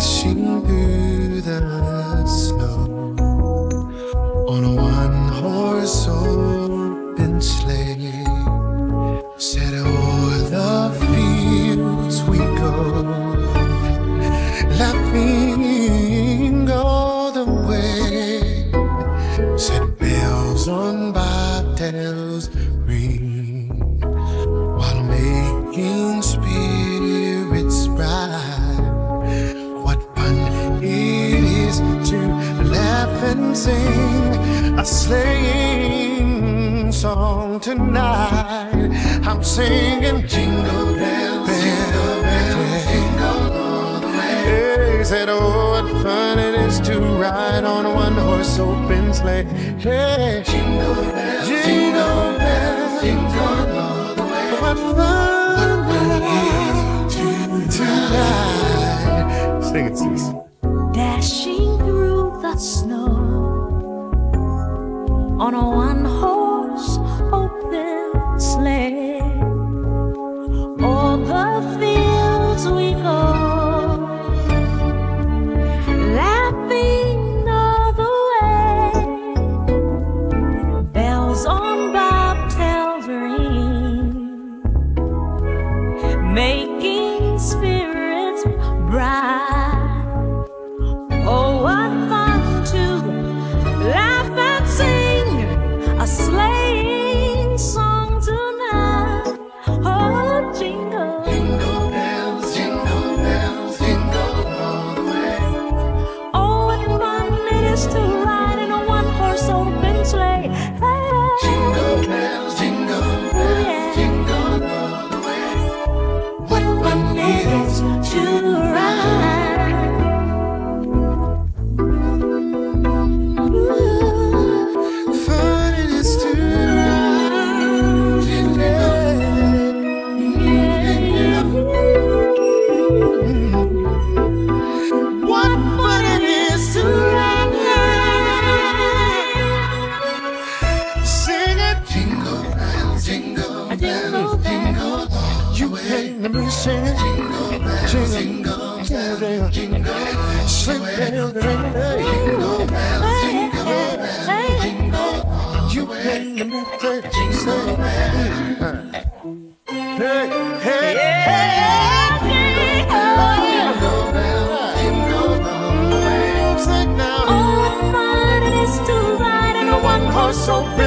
Dashing through the snow and sing a sleighing song tonight. I'm singing jingle bells, jingle bells, jingle all the way. Hey, said, oh, what fun it is to ride on a one horse open sleigh. Hey, jingle bells, jingle bells, jingle all the way. What fun it is to ride. Sing it, Cece. dashing through the snow on a one horse open sleigh. Jingle jingle jingle bells ring, jingle jingle You pay the music, jingle. Hey, hey, hey, jingle bells, jingle all the way. Sing now. Horse open sleigh. You said it now.